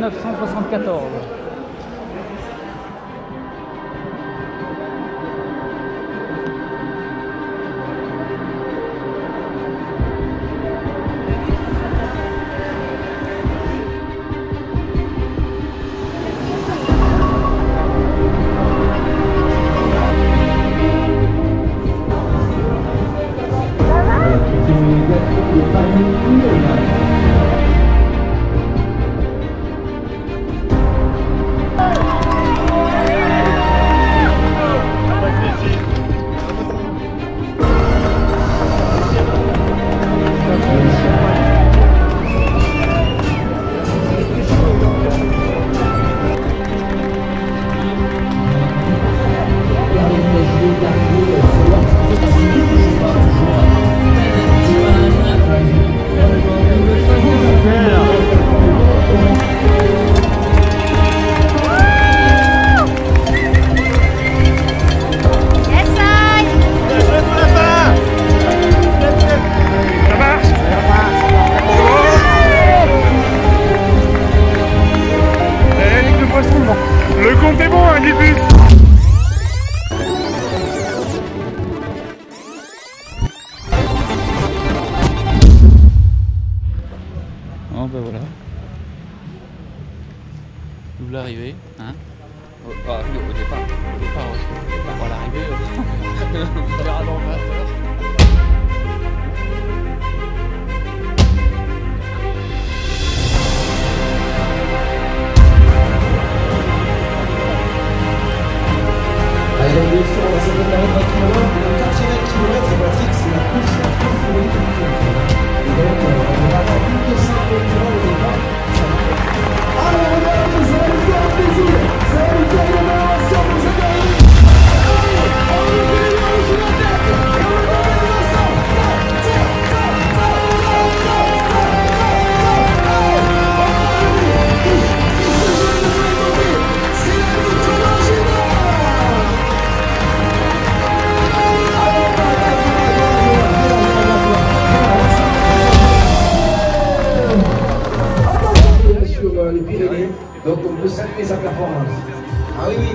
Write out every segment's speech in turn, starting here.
1974.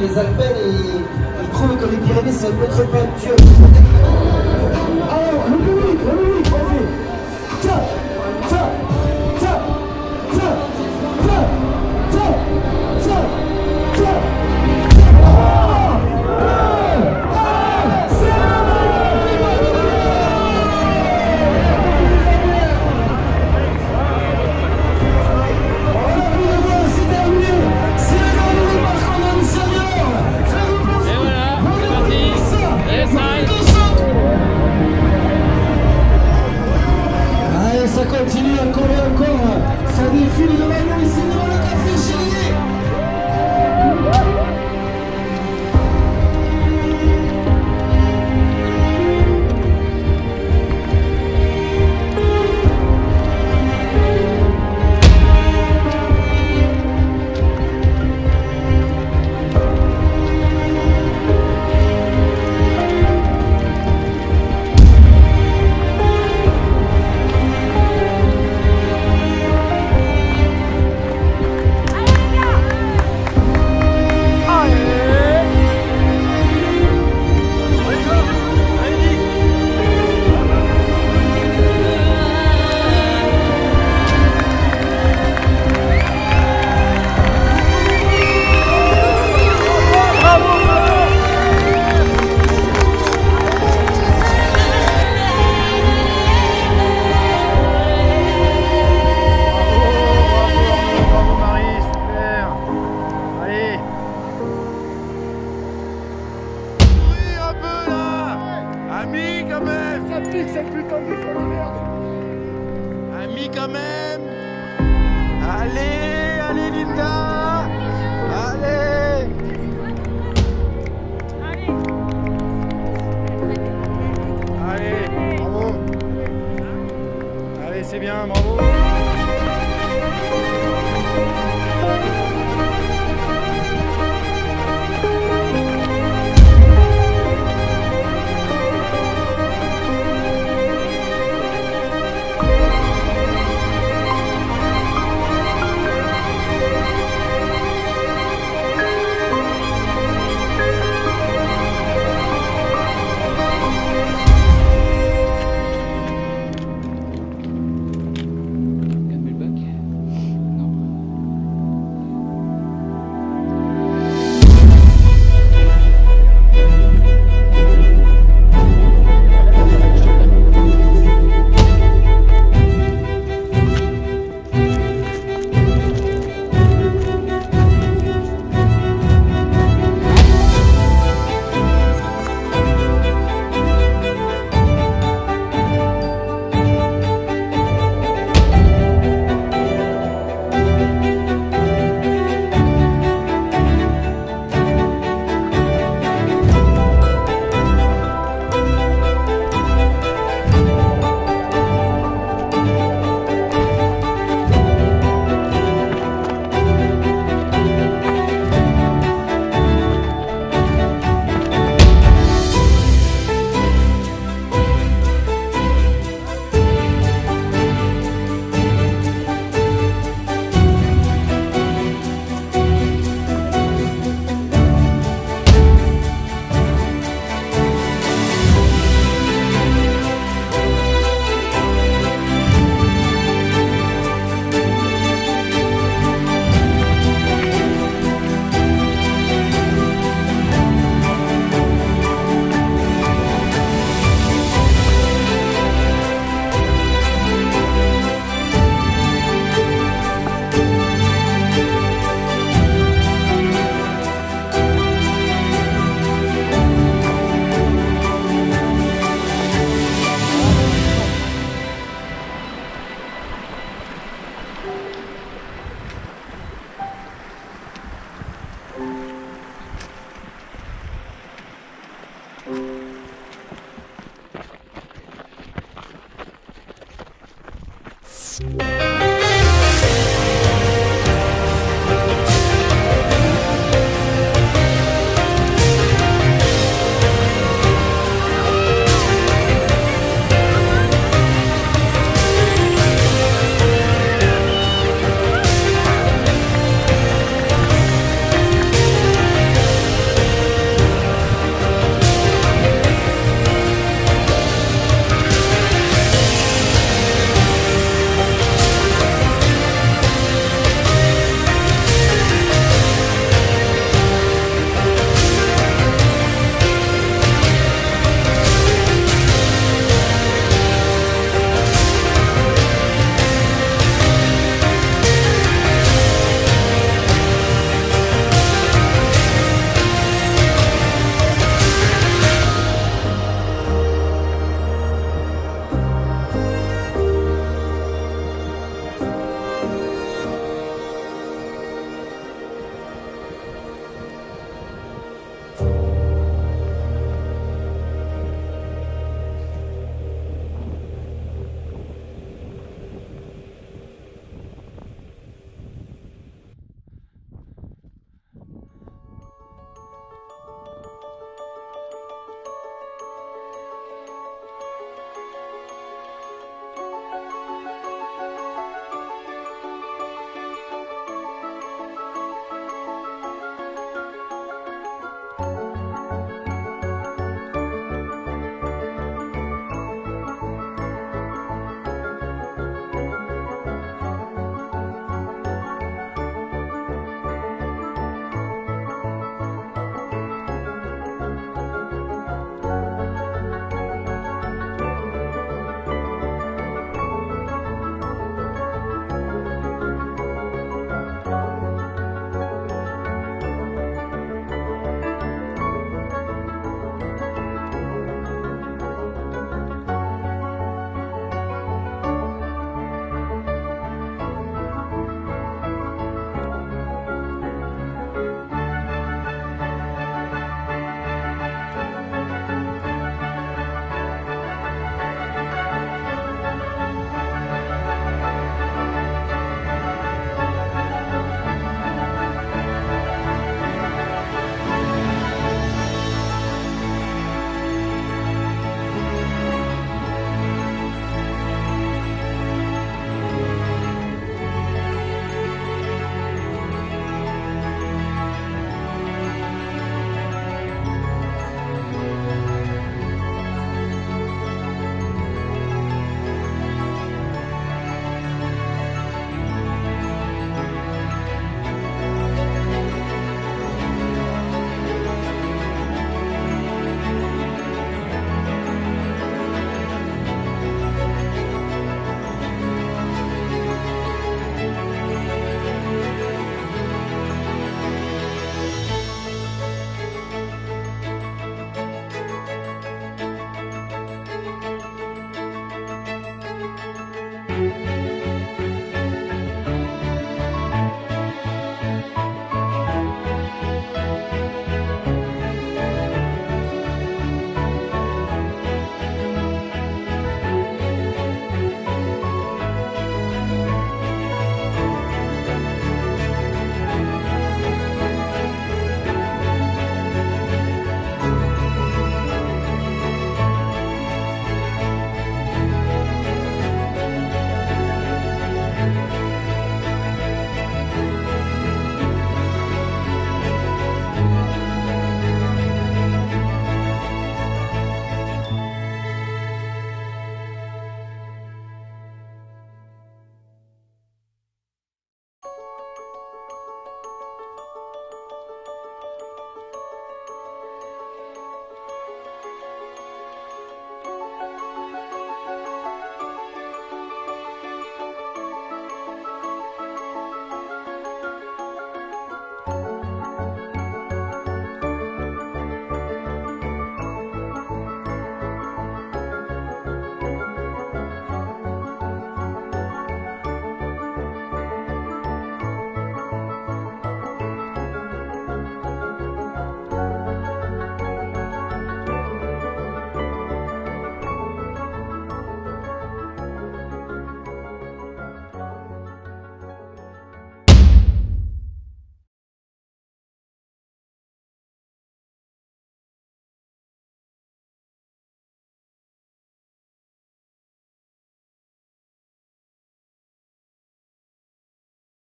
les Alpes et ils trouvent que les Pyrénées, c'est notre peinture. Alors, le public, le public, vas-y. Tiens